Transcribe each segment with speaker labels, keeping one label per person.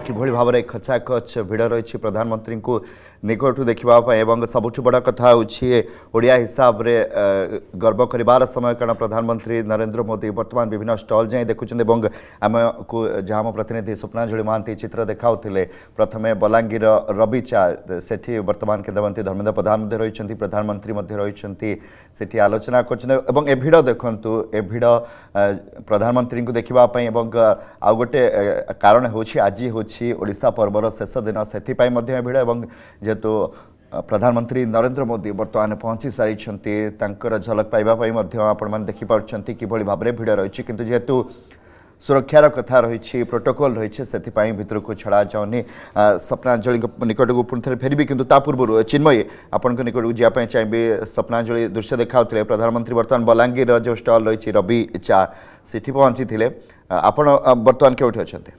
Speaker 1: कि भाव में खचाखच भिड़ रही प्रधानमंत्री को निकटू देखापी ए सबुठ बड़ कथा ओडिया हिसाब से गर्व कर समय कारण प्रधानमंत्री नरेंद्र मोदी बर्तमान विभिन्न स्टल जाए देखुं आम को जहाँ प्रतिनिधि स्वप्नांजलि महां चित्र देखा प्रथम बलांगीर रबिचा से बर्तमान केन्द्रमंत्री धर्मेन्द्र प्रधान रही प्रधानमंत्री रही से आलोचना कर भिड़ देखु ए भिड़ प्रधानमंत्री को देखापी आउ गोटे कारण हूँ ହେଉଛି ଓଡ଼ିଶା ପର୍ବର ଶେଷ ଦିନ ସେଥିପାଇଁ ମଧ୍ୟ ଭିଡ଼ ଏବଂ ଯେହେତୁ ପ୍ରଧାନମନ୍ତ୍ରୀ ନରେନ୍ଦ୍ର ମୋଦି ବର୍ତ୍ତମାନ ପହଞ୍ଚି ସାରିଛନ୍ତି ତାଙ୍କର ଝଲକ ପାଇବା ପାଇଁ ମଧ୍ୟ ଆପଣମାନେ ଦେଖିପାରୁଛନ୍ତି କିଭଳି ଭାବରେ ଭିଡ଼ ରହିଛି କିନ୍ତୁ ଯେହେତୁ ସୁରକ୍ଷାର କଥା ରହିଛି ପ୍ରୋଟୋକଲ୍ ରହିଛି ସେଥିପାଇଁ ଭିତରକୁ ଛଡ଼ାଯାଉନି ସପ୍ନାଞ୍ଜଳି ନିକଟକୁ ପୁଣି ଥରେ ଫେରିବି କିନ୍ତୁ ତା ପୂର୍ବରୁ ଚିନ୍ମୟୀ ଆପଣଙ୍କ ନିକଟକୁ ଯିବା ପାଇଁ ଚାହିଁବି ସପ୍ନାଞ୍ଜଳି ଦୃଶ୍ୟ ଦେଖାଉଥିଲେ ପ୍ରଧାନମନ୍ତ୍ରୀ ବର୍ତ୍ତମାନ ବଲାଙ୍ଗୀରର ଯେଉଁ ଷ୍ଟଲ୍ ରହିଛି ରବି ଚା ସେଠି ପହଞ୍ଚିଥିଲେ ଆପଣ ବର୍ତ୍ତମାନ କେଉଁଠି ଅଛନ୍ତି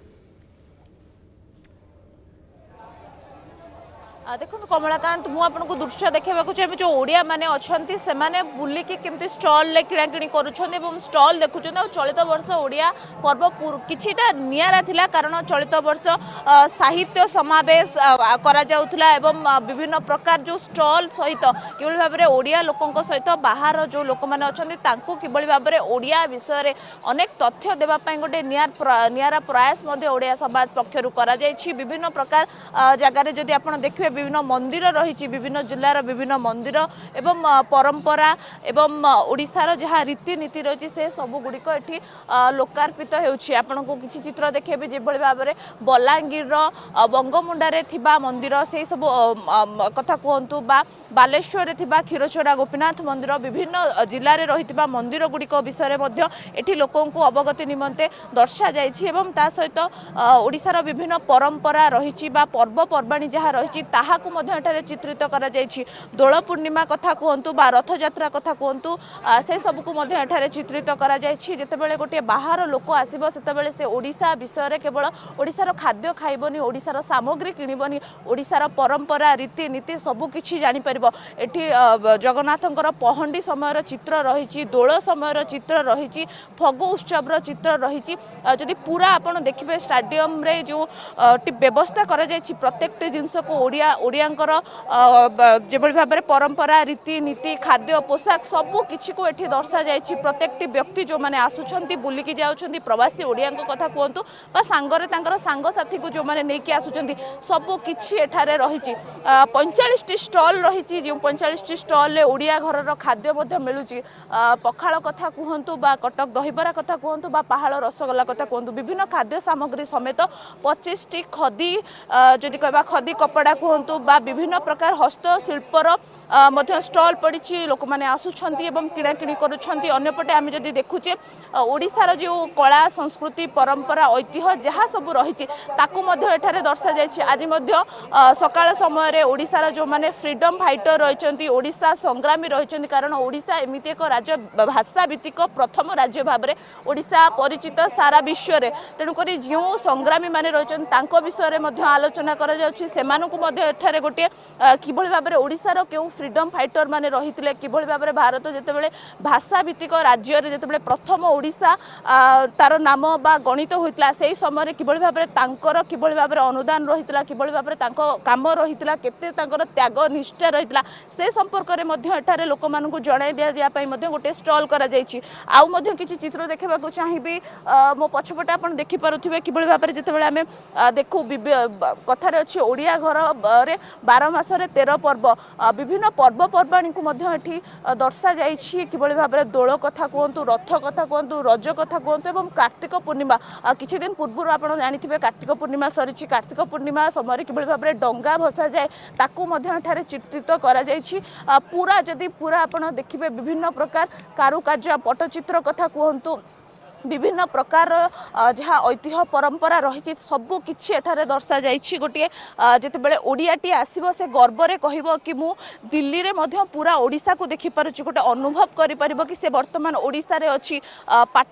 Speaker 2: দেখুন কমলাকান্ত মু আপনার দৃশ্য দেখাইবাকু চাই যে ওড়িয়া মানে অনেক সেমানে বুলিকি কেমতি স্টলরে কিଣାকিণি করছেন এবং স্টল দেখুছেন চলিত বর্ষ ওড়িয়া পর্ব কিছুটা নিয়ারা লা কারণ চলিত বর্ষ সাহিত্য সমাবেশ করা যাওয়া এবং বিভিন্ন প্রকার যে স্টল সহিত কিভাবে ভাবে ওড়িয়া লোক সহিত বাহার যে লোক মানে অনেক কিভাবে ভাবে ওড়িয়া বিষয়ে অনেক তথ্য দেওয়া গোটে নিয়ারা প্রয়াস ওড়িয়া সমাজ পক্ষ করা যাই বিভিন্ন প্রকার জায়গায় যদি আপনার দেখবে ବିଭିନ୍ନ ମନ୍ଦିର ରହିଛି ବିଭିନ୍ନ ଜିଲ୍ଲାର ବିଭିନ୍ନ ମନ୍ଦିର ଏବଂ ପରମ୍ପରା ଏବଂ ଓଡ଼ିଶାର ଯାହା ରୀତିନୀତି ରହିଛି ସେ ସବୁଗୁଡ଼ିକ ଏଠି ଲୋକାର୍ପିତ ହେଉଛି ଆପଣଙ୍କୁ କିଛି ଚିତ୍ର ଦେଖେଇବେ ଯେଭଳି ଭାବରେ ବଲାଙ୍ଗୀରର ବଙ୍ଗମୁଣ୍ଡାରେ ଥିବା ମନ୍ଦିର ସେହିସବୁ କଥା କୁହନ୍ତୁ ବା ବାଲେଶ୍ୱରରେ ଥିବା କ୍ଷୀରଚୋରା ଗୋପୀନାଥ ମନ୍ଦିର ବିଭିନ୍ନ ଜିଲ୍ଲାରେ ରହିଥିବା ମନ୍ଦିରଗୁଡ଼ିକ ବିଷୟରେ ମଧ୍ୟ ଏଠି ଲୋକଙ୍କୁ ଅବଗତି ନିମନ୍ତେ ଦର୍ଶାଯାଇଛି ଏବଂ ତା ସହିତ ଓଡ଼ିଶାର ବିଭିନ୍ନ ପରମ୍ପରା ରହିଛି ବା ପର୍ବପର୍ବାଣି ଯାହା ରହିଛି ତାହାକୁ ମଧ୍ୟ ଏଠାରେ ଚିତ୍ରିତ କରାଯାଇଛି ଦୋଳ ପୂର୍ଣ୍ଣିମା କଥା କୁହନ୍ତୁ ବା ରଥଯାତ୍ରା କଥା କୁହନ୍ତୁ ସେସବୁକୁ ମଧ୍ୟ ଏଠାରେ ଚିତ୍ରିତ କରାଯାଇଛି ଯେତେବେଳେ ଗୋଟିଏ ବାହାର ଲୋକ ଆସିବ ସେତେବେଳେ ସେ ଓଡ଼ିଶା ବିଷୟରେ କେବଳ ଓଡ଼ିଶାର ଖାଦ୍ୟ ଖାଇବନି ଓଡ଼ିଶାର ସାମଗ୍ରୀ କିଣିବନି ଓଡ଼ିଶାର ପରମ୍ପରା ରୀତିନୀତି ସବୁକିଛି ଜାଣିପାରିବ ହେବ ଏଠି ଜଗନ୍ନାଥଙ୍କର ପହଣ୍ଡି ସମୟର ଚିତ୍ର ରହିଛି ଦୋଳ ସମୟର ଚିତ୍ର ରହିଛି ଫଗ ଉତ୍ସବର ଚିତ୍ର ରହିଛି ଯଦି ପୁରା ଆପଣ ଦେଖିବେ ଷ୍ଟାଡିୟମରେ ଯେଉଁଟି ବ୍ୟବସ୍ଥା କରାଯାଇଛି ପ୍ରତ୍ୟେକଟି ଜିନିଷକୁ ଓଡ଼ିଆ ଓଡ଼ିଆଙ୍କର যেভাবে ভাবে পরম্পরা রীতিনীতি খাদ্য পোশাক সবু কিছু এটি দর্শা যাই প্রত্যেকটি ব্যক্তি যে আসুচার বুলিকি যাচ্ছেন প্রবাসী ওড়িয়া কথা কুহতু বা সাংরে তাঁর সাংসাথী যে আসুচার সবু কিছু এখানে রয়েছে পঁয়চাশটি স্টল রয়েছে ରହିଛି ଯେଉଁ ପଇଁଚାଳିଶଟି ଷ୍ଟଲରେ ଓଡ଼ିଆ ଘରର ଖାଦ୍ୟ ମଧ୍ୟ ମିଳୁଛି ପଖାଳ କଥା କୁହନ୍ତୁ ବା କଟକ ଦହିବରା କଥା କୁହନ୍ତୁ ବା ପାହାଳ ରସଗୋଲା କଥା କୁହନ୍ତୁ ବିଭିନ୍ନ ଖାଦ୍ୟ ସାମଗ୍ରୀ ସମେତ ପଚିଶଟି ଖଦି ଯଦି କହିବା ଖଦି କପଡ଼ା କୁହନ୍ତୁ ବା ବିଭିନ୍ନ ପ୍ରକାର ହସ୍ତଶିଳ୍ପର ମଧ୍ୟ ଷ୍ଟଲ୍ ପଡ଼ିଛି ଲୋକମାନେ ଆସୁଛନ୍ତି ଏବଂ କିଣାକିଣି କରୁଛନ୍ତି ଅନ୍ୟପଟେ ଆମେ ଯଦି ଦେଖୁଛେ ଓଡ଼ିଶାର ଯେଉଁ କଳା ସଂସ୍କୃତି ପରମ୍ପରା ଐତିହ୍ୟ ଯାହା ସବୁ ରହିଛି ତାକୁ ମଧ୍ୟ ଏଠାରେ ଦର୍ଶାଯାଇଛି ଆଜି ମଧ୍ୟ ସକାଳ ସମୟରେ ଓଡ଼ିଶାର ଯେଉଁମାନେ ଫ୍ରିଡ଼ମ୍ ଫାଇଟର୍ ରହିଛନ୍ତି ଓଡ଼ିଶା ସଂଗ୍ରାମୀ ରହିଛନ୍ତି କାରଣ ଓଡ଼ିଶା ଏମିତି ଏକ ରାଜ୍ୟ ଭାଷା ଭିତ୍ତିକ ପ୍ରଥମ ରାଜ୍ୟ ଭାବରେ ଓଡ଼ିଶା ପରିଚିତ ସାରା ବିଶ୍ୱରେ ତେଣୁକରି ଯେଉଁ ସଂଗ୍ରାମୀମାନେ ରହିଛନ୍ତି ତାଙ୍କ ବିଷୟରେ ମଧ୍ୟ ଆଲୋଚନା କରାଯାଉଛି ସେମାନଙ୍କୁ ମଧ୍ୟ ଏଠାରେ ଗୋଟିଏ କିଭଳି ଭାବରେ ଓଡ଼ିଶାର କେଉଁ ফ্রিডম ফাইটর মানে রয়েছে কিভাবে ভাবে ভারত যেতবে ভাষাভিত্তিক রাজ্যের যেতবে প্রথম ওড়শা তার নাম বা গণিত হয়েছিল সেই সময় কিভাবে ভাবে তাঁর কিভাবে ভাবে অনুদান রয়েছিল কিভাবে ভাবে তাঁর কাম রয়েছিল কেতে তাঁর ত্যাগ নিষ্ঠা রয়েছিল সে সম্পর্কে এখানে লোক জনাই দিয়া গোটে স্টল করা যাই আউ কিছু চিত্র দেখা চাহিবি মো পছপটে আপনার দেখিপারে কিভাবে ভাবে যেতবে আমি দেখু কথার অছি ওড়িয়া ঘরের বার মাসের তের পর্ব বিভিন্ন বিভিন্ন পର୍ବপর্বাণীকে মধ্যে এটি দর্শা দর্শাযাইছি কিভাবে ভাবে দোল কথা কুহতু রথ কথা কুহতু রজ কথা কুহতু এবং কার্তিক পূর্ণিমা কিছুদিন পূর্ব আপনার জাঁথিবে কার্তিক পূর্ণিমা সরিছে কার্তিক পূর্ণিমা সময় কিভাবে ভাবে ডঙ্গা ভসা যায় তাকে মধ্যে এখানে চিত্রিত করা যাই পুরা যদি পুরা আপনার দেখবে বিভিন্ন প্রকার কারুকার্য পটচিত্র কথা কুহতু বিভিন্ন প্রকার যা ঐতিহ্য পরম্পরা রয়েছে সবু কিছু এখানে দর্শা যাই গোটিয়ে যেতবে ওড়িয়াটি আসব সে গর্বরে কহব কি মু দিল্লিরে মধ্য পুরা ওড়িশাকু দেখিপারুছি গোটে অনুভব করে পার কি সে বর্তমান ওড়শার অছি পাঠ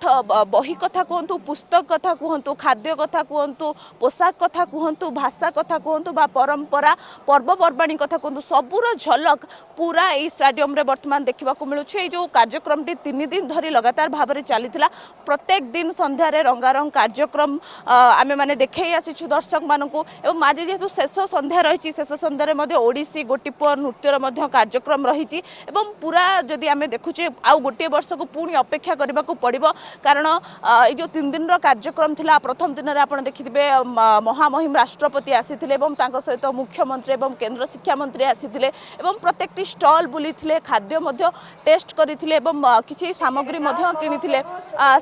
Speaker 2: বহি কথা কুহতু পুস্তক কথা কুহতু খাদ্য কথা কুহতু পোশাক কথা কুহতু ভাষা কথা কুহতু বা পরম্পরা পর্বপর্বাণী কথা কুহতু সবুর ঝলক পুরা এই স্টাডিয়মরে বর্তমান দেখা মিলুছে এই যে কার্যক্রমটি তিন দিন ধরে লগাতার ভাবে চাল প্রত্যেক প্রত্যেক দিন সন্ধ্যার রঙারং কার্যক্রম আমি মানে দেখে আসিছু দর্শক মানুষ এবং আজি যেহেতু শেষ সন্ধ্যা রয়েছে শেষ সন্ধ্যার মধ্যে ওড়শী গোটিপুয় নৃত্যর মধ্যে কার্যক্রম রয়েছে এবং পুরা যদি আমি দেখুছি আউ গোটিয়ে বর্ষক পুঁ অপেক্ষা করা পড়ব কারণ এই যে তিন দিনর কার্যক্রম লা প্রথম দিনের আপনার দেখিবে মহামহিম রাষ্ট্রপতি আসিলে এবং তাঁর সহ মুখ্যমন্ত্রী এবং কেন্দ্র শিক্ষামন্ত্রী আসিলে এবং প্রত্যেকটি স্টল বুলি খাদ্য টেস্ট করে এবং কিছু সামগ্রী কিনে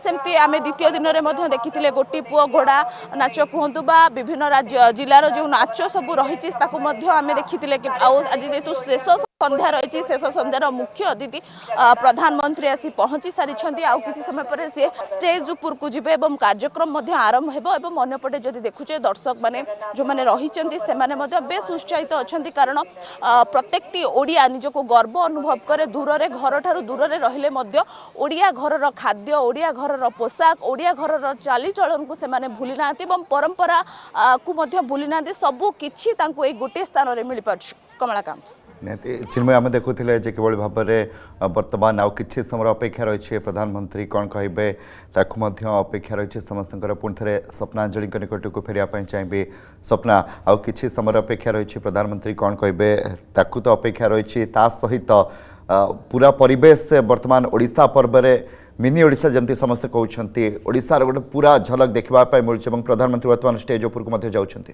Speaker 2: সেমতি ଯେମିତି ଆମେ ଦ୍ୱିତୀୟ ଦିନରେ ମଧ୍ୟ ଦେଖିଥିଲେ ଗୋଟି ପୁଅ ଘୋଡ଼ା ନାଚ କୁହନ୍ତୁ ବା ବିଭିନ୍ନ ରାଜ୍ୟ ଜିଲ୍ଲାର ଯେଉଁ ନାଚ ସବୁ ରହିଛି ତାକୁ ମଧ୍ୟ ଆମେ ଦେଖିଥିଲେ ଆଉ ଆଜି ଯେହେତୁ ଶେଷ সন্ধ্যা রয়েছে শেষ সন্ধ্যার মুখ্য অতিথি প্রধানমন্ত্রী আসি পৌঁছি সারি আউ কিছু সময় পরে সি স্টেজ উপরকু যাবে এবং কার্যক্রম আরম্ভ হব এবং অন্যপটে যদি দেখুছে দর্শক মানে যে রয়েছেন সে বেশ উৎসাহিত অনেক কারণ প্রত্যেকটি ওড়িয়া নিজকে গর্ব অনুভব করে দূরের ঘরঠার দূরের রহলে ওড়িয়া ঘরর খাদ্য ওড়িয়া ঘরর পোশাক ওড়িয়া ঘরর চালিচলনকু সে ভুলি না এবং পরম্পরা কু ভুলি না সবু কিছু তাঁকু এই গোটিয়ে স্থানরে মিলিপারছে কমলাকান্ত
Speaker 1: ନିହାତି ଚିନ୍ମୟ ଆମେ ଦେଖୁଥିଲେ ଯେ କିଭଳି ଭାବରେ ବର୍ତ୍ତମାନ ଆଉ କିଛି ସମୟ ଅପେକ୍ଷା ରହିଛି ପ୍ରଧାନମନ୍ତ୍ରୀ କ'ଣ କହିବେ ତାକୁ ମଧ୍ୟ ଅପେକ୍ଷା ରହିଛି ସମସ୍ତଙ୍କର ପୁଣି ଥରେ ସ୍ୱପ୍ନାଞ୍ଜଳିଙ୍କ ନିକଟକୁ ଫେରିବା ପାଇଁ ଚାହିଁବି ସ୍ୱପ୍ନା ଆଉ କିଛି ସମୟ ଅପେକ୍ଷା ରହିଛି ପ୍ରଧାନମନ୍ତ୍ରୀ କ'ଣ କହିବେ ତାକୁ ତ ଅପେକ୍ଷା ରହିଛି ତା ସହିତ ପୁରା ପରିବେଶ ବର୍ତ୍ତମାନ ଓଡ଼ିଶା ପର୍ବରେ ମିନି ଓଡ଼ିଶା ଯେମିତି ସମସ୍ତେ କହୁଛନ୍ତି ଓଡ଼ିଶାର ଗୋଟେ ପୁରା ଝଲକ ଦେଖିବା ପାଇଁ ମିଳୁଛି ଏବଂ ପ୍ରଧାନମନ୍ତ୍ରୀ ବର୍ତ୍ତମାନ ଷ୍ଟେଜ୍ ଉପରକୁ ମଧ୍ୟ ଯାଉଛନ୍ତି